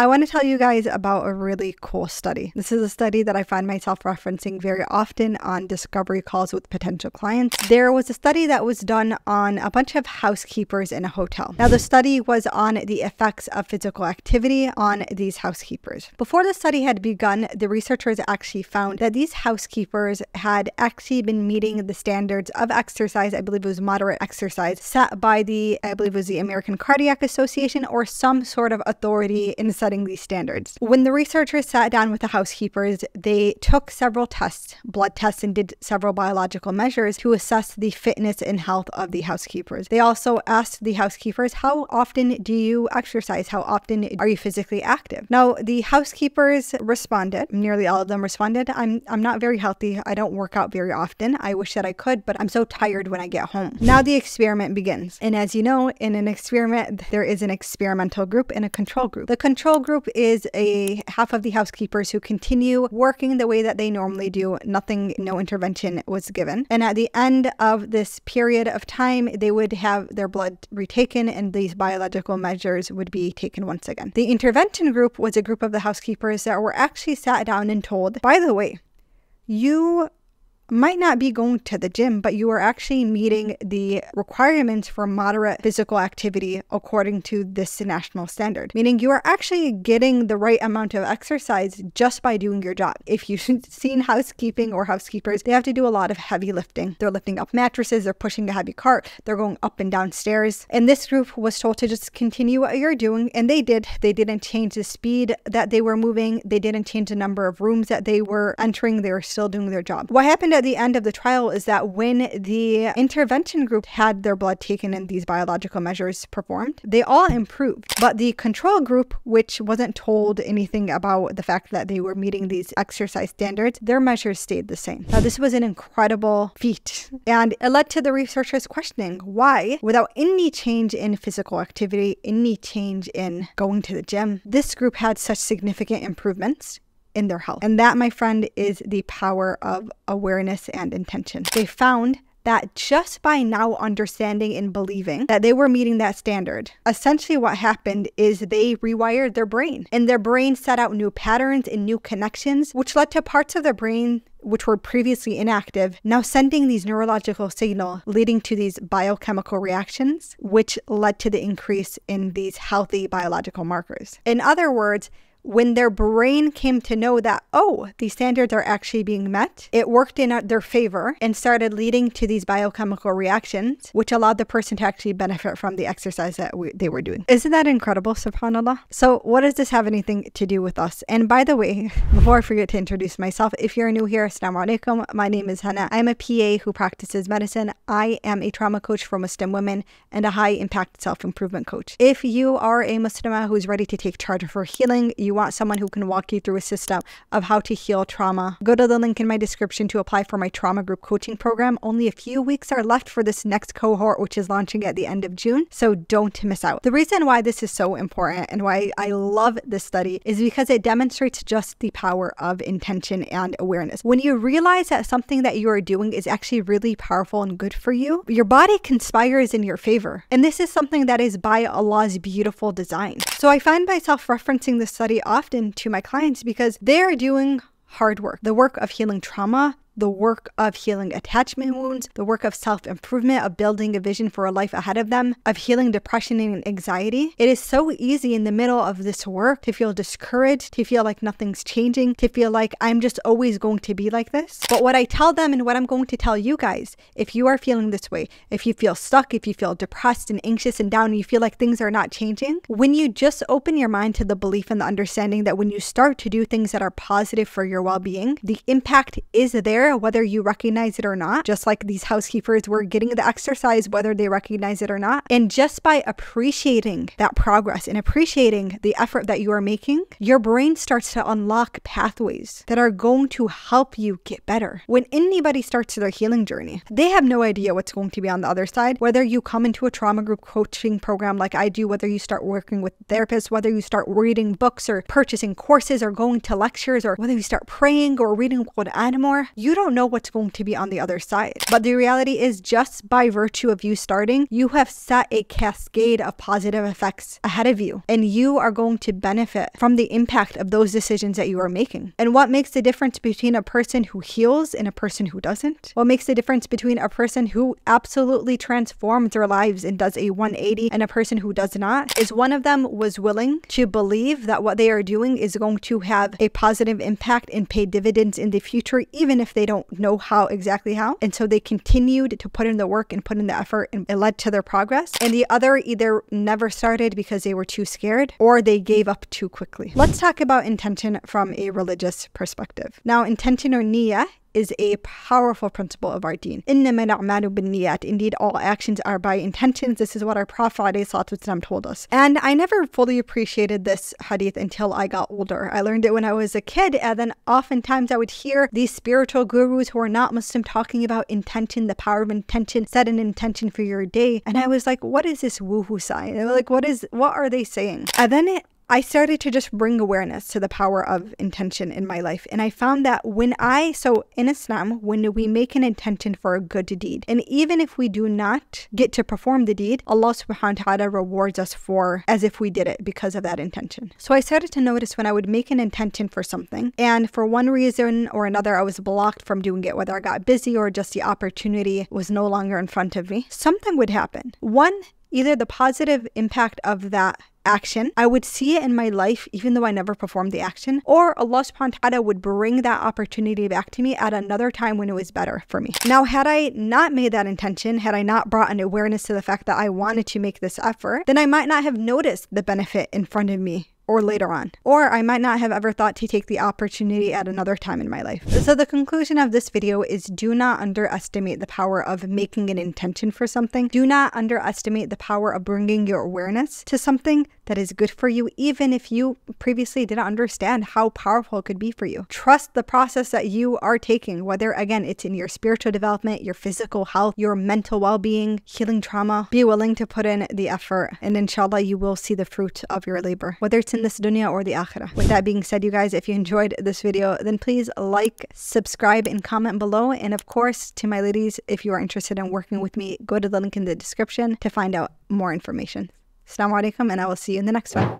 I want to tell you guys about a really cool study. This is a study that I find myself referencing very often on discovery calls with potential clients. There was a study that was done on a bunch of housekeepers in a hotel. Now, the study was on the effects of physical activity on these housekeepers. Before the study had begun, the researchers actually found that these housekeepers had actually been meeting the standards of exercise, I believe it was moderate exercise, set by the, I believe it was the American Cardiac Association or some sort of authority in setting these standards. When the researchers sat down with the housekeepers, they took several tests, blood tests, and did several biological measures to assess the fitness and health of the housekeepers. They also asked the housekeepers, How often do you exercise? How often are you physically active? Now, the housekeepers responded, nearly all of them responded, I'm, I'm not very healthy. I don't work out very often. I wish that I could, but I'm so tired when I get home. Now the experiment begins. And as you know, in an experiment, there is an experimental group and a control group. The control group is a half of the housekeepers who continue working the way that they normally do. Nothing, no intervention was given. And at the end of this period of time, they would have their blood retaken and these biological measures would be taken once again. The intervention group was a group of the housekeepers that were actually sat down and told, by the way, you might not be going to the gym, but you are actually meeting mm-hmm. the requirements for moderate physical activity according to this national standard, meaning you are actually getting the right amount of exercise just by doing your job. If you've seen housekeeping or housekeepers, they have to do a lot of heavy lifting. They're lifting up mattresses, they're pushing a heavy cart, they're going up and down stairs. And this group was told to just continue what you're doing, and they did. They didn't change the speed that they were moving, they didn't change the number of rooms that they were entering, they were still doing their job. What happened at the end of the trial is that when the intervention group had their blood taken and these biological measures performed, they all improved. But the control group, which wasn't told anything about the fact that they were meeting these exercise standards, their measures stayed the same. Now, this was an incredible feat, and it led to the researchers questioning why, without any change in physical activity, any change in going to the gym, this group had such significant improvements in their health. And that, my friend, is the power of awareness and intention. They found that just by now understanding and believing that they were meeting that standard, essentially what happened is they rewired their brain and their brain set out new patterns and new connections, which led to parts of their brain which were previously inactive, now sending these neurological signals, leading to these biochemical reactions, which led to the increase in these healthy biological markers. In other words, when their brain came to know that, oh, these standards are actually being met, it worked in uh, their favor and started leading to these biochemical reactions, which allowed the person to actually benefit from the exercise that we, they were doing. Isn't that incredible, subhanAllah? So, what does this have anything to do with us? And by the way, before I forget to introduce myself, if you're new here, assalamu alaikum, my name is Hana. I'm a PA who practices medicine. I am a trauma coach for Muslim women and a high impact self improvement coach. If you are a Muslimah who's ready to take charge of her healing, you you want someone who can walk you through a system of how to heal trauma, go to the link in my description to apply for my trauma group coaching program. Only a few weeks are left for this next cohort, which is launching at the end of June. So don't miss out. The reason why this is so important and why I love this study is because it demonstrates just the power of intention and awareness. When you realize that something that you are doing is actually really powerful and good for you, your body conspires in your favor. And this is something that is by Allah's beautiful design. So I find myself referencing this study often to my clients because they're doing hard work, the work of healing trauma, the work of healing attachment wounds, the work of self improvement, of building a vision for a life ahead of them, of healing depression and anxiety. It is so easy in the middle of this work to feel discouraged, to feel like nothing's changing, to feel like I'm just always going to be like this. But what I tell them and what I'm going to tell you guys, if you are feeling this way, if you feel stuck, if you feel depressed and anxious and down, you feel like things are not changing, when you just open your mind to the belief and the understanding that when you start to do things that are positive for your well being, the impact is there whether you recognize it or not, just like these housekeepers were getting the exercise, whether they recognize it or not. And just by appreciating that progress and appreciating the effort that you are making, your brain starts to unlock pathways that are going to help you get better. When anybody starts their healing journey, they have no idea what's going to be on the other side. Whether you come into a trauma group coaching program like I do, whether you start working with therapists, whether you start reading books or purchasing courses or going to lectures, or whether you start praying or reading Quran more, you you don't know what's going to be on the other side. But the reality is, just by virtue of you starting, you have set a cascade of positive effects ahead of you, and you are going to benefit from the impact of those decisions that you are making. And what makes the difference between a person who heals and a person who doesn't? What makes the difference between a person who absolutely transforms their lives and does a 180 and a person who does not is one of them was willing to believe that what they are doing is going to have a positive impact and pay dividends in the future, even if they don't know how exactly how. And so they continued to put in the work and put in the effort and it led to their progress. And the other either never started because they were too scared or they gave up too quickly. Let's talk about intention from a religious perspective. Now, intention or niyyah is a powerful principle of our deen. Indeed, all actions are by intentions. This is what our Prophet ﷺ told us. And I never fully appreciated this hadith until I got older. I learned it when I was a kid, and then oftentimes I would hear these spiritual gurus who are not Muslim talking about intention, the power of intention, set an intention for your day. And I was like, what is this woohoo sign? Like, what is what are they saying? And then it I started to just bring awareness to the power of intention in my life. And I found that when I, so in Islam, when we make an intention for a good deed, and even if we do not get to perform the deed, Allah subhanahu wa ta'ala rewards us for as if we did it because of that intention. So I started to notice when I would make an intention for something, and for one reason or another, I was blocked from doing it, whether I got busy or just the opportunity was no longer in front of me, something would happen. One, either the positive impact of that action, I would see it in my life even though I never performed the action, or Allah subhanahu wa ta'ala would bring that opportunity back to me at another time when it was better for me. Now, had I not made that intention, had I not brought an awareness to the fact that I wanted to make this effort, then I might not have noticed the benefit in front of me or later on. Or I might not have ever thought to take the opportunity at another time in my life. So the conclusion of this video is do not underestimate the power of making an intention for something. Do not underestimate the power of bringing your awareness to something that is good for you, even if you previously didn't understand how powerful it could be for you. Trust the process that you are taking, whether again it's in your spiritual development, your physical health, your mental well being, healing trauma. Be willing to put in the effort, and inshallah, you will see the fruit of your labor, whether it's in this dunya or the akhirah. With that being said, you guys, if you enjoyed this video, then please like, subscribe, and comment below. And of course, to my ladies, if you are interested in working with me, go to the link in the description to find out more information. Assalamu alaikum, and I will see you in the next one.